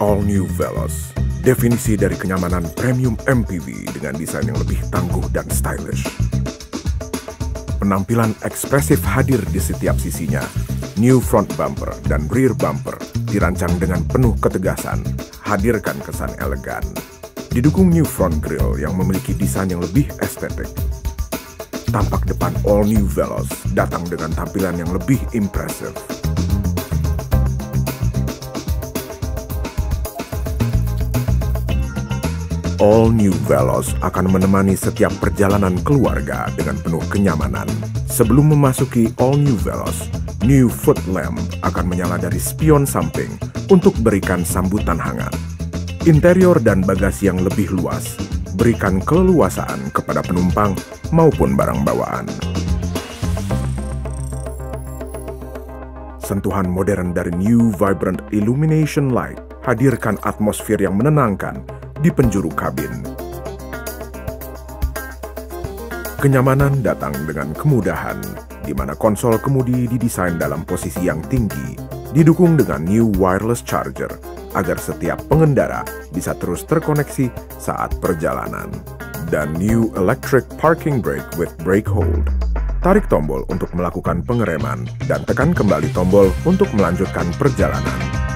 All New Veloz, definisi dari kenyamanan premium MPV dengan desain yang lebih tangguh dan stylish. Penampilan ekspresif hadir di setiap sisinya. New front bumper dan rear bumper dirancang dengan penuh ketegasan, hadirkan kesan elegan. Didukung new front grille yang memiliki desain yang lebih estetik. Tampak depan all new Veloz datang dengan tampilan yang lebih impresif. All New Veloz akan menemani setiap perjalanan keluarga dengan penuh kenyamanan. Sebelum memasuki All New Veloz, New Foot Lamp akan menyala dari spion samping untuk berikan sambutan hangat. Interior dan bagasi yang lebih luas berikan keleluasaan kepada penumpang maupun barang bawaan. Sentuhan modern dari New Vibrant Illumination Light hadirkan atmosfer yang menenangkan di penjuru kabin. Kenyamanan datang dengan kemudahan, di mana konsol kemudi didesain dalam posisi yang tinggi, didukung dengan new wireless charger, agar setiap pengendara bisa terus terkoneksi saat perjalanan. Dan new electric parking brake with brake hold. Tarik tombol untuk melakukan pengereman, dan tekan kembali tombol untuk melanjutkan perjalanan.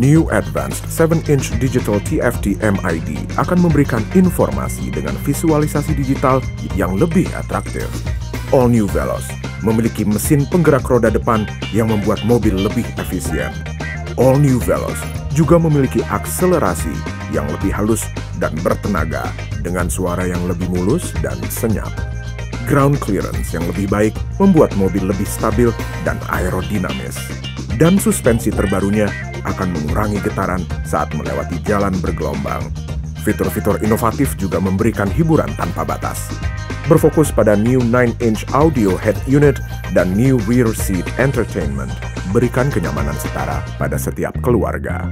New Advanced 7-inch Digital TFT MID akan memberikan informasi dengan visualisasi digital yang lebih atraktif. All New Veloz memiliki mesin penggerak roda depan yang membuat mobil lebih efisien. All New Veloz juga memiliki akselerasi yang lebih halus dan bertenaga dengan suara yang lebih mulus dan senyap. Ground clearance yang lebih baik membuat mobil lebih stabil dan aerodinamis. Dan suspensi terbarunya akan mengurangi getaran saat melewati jalan bergelombang. Fitur-fitur inovatif juga memberikan hiburan tanpa batas. Berfokus pada new 9-inch audio head unit dan new rear seat entertainment, berikan kenyamanan setara pada setiap keluarga.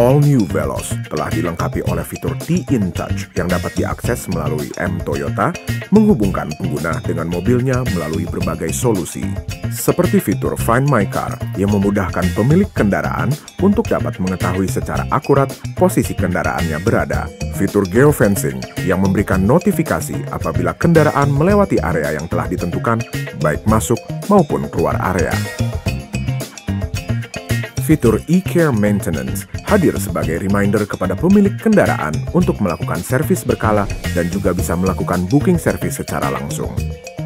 All New Veloz telah dilengkapi oleh fitur T-In Touch yang dapat diakses melalui M Toyota, menghubungkan pengguna dengan mobilnya melalui berbagai solusi. Seperti fitur Find My Car yang memudahkan pemilik kendaraan untuk dapat mengetahui secara akurat posisi kendaraannya berada. Fitur Geofencing yang memberikan notifikasi apabila kendaraan melewati area yang telah ditentukan, baik masuk maupun keluar area. Fitur e-care maintenance hadir sebagai reminder kepada pemilik kendaraan untuk melakukan servis berkala dan juga bisa melakukan booking servis secara langsung.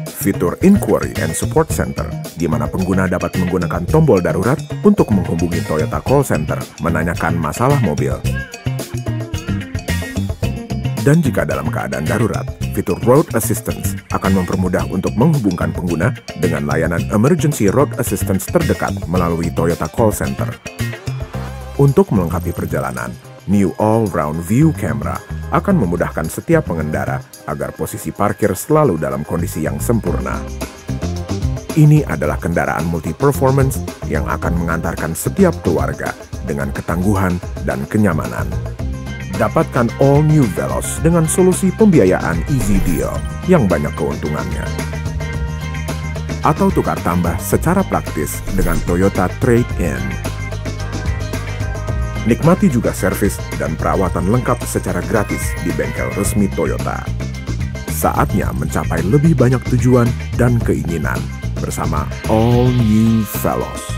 Fitur Inquiry and Support Center, di mana pengguna dapat menggunakan tombol darurat untuk menghubungi Toyota Call Center menanyakan masalah mobil. Dan jika dalam keadaan darurat, fitur Road Assistance akan mempermudah untuk menghubungkan pengguna dengan layanan Emergency Road Assistance terdekat melalui Toyota Call Center. Untuk melengkapi perjalanan, New All-Round View Camera akan memudahkan setiap pengendara agar posisi parkir selalu dalam kondisi yang sempurna. Ini adalah kendaraan multi-performance yang akan mengantarkan setiap keluarga dengan ketangguhan dan kenyamanan. Dapatkan all new Veloz dengan solusi pembiayaan easy deal yang banyak keuntungannya. Atau tukar tambah secara praktis dengan Toyota Trade-in. Nikmati juga servis dan perawatan lengkap secara gratis di bengkel resmi Toyota. Saatnya mencapai lebih banyak tujuan dan keinginan bersama All New Veloz.